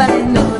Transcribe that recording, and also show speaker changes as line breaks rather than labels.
bailando.